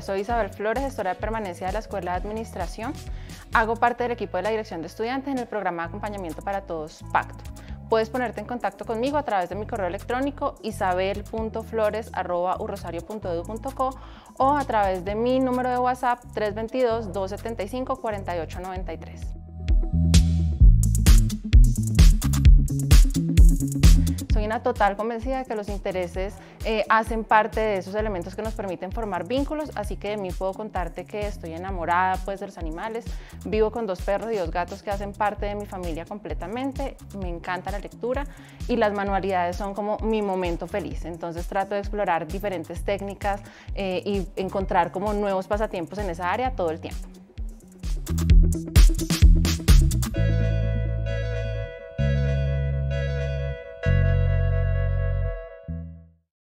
soy Isabel Flores, gestora de permanencia de la Escuela de Administración. Hago parte del equipo de la Dirección de Estudiantes en el programa de acompañamiento para todos Pacto. Puedes ponerte en contacto conmigo a través de mi correo electrónico isabel.flores.urrosario.edu.co o a través de mi número de WhatsApp 322-275-4893. Soy una total convencida de que los intereses eh, hacen parte de esos elementos que nos permiten formar vínculos, así que de mí puedo contarte que estoy enamorada pues, de los animales, vivo con dos perros y dos gatos que hacen parte de mi familia completamente, me encanta la lectura y las manualidades son como mi momento feliz, entonces trato de explorar diferentes técnicas eh, y encontrar como nuevos pasatiempos en esa área todo el tiempo.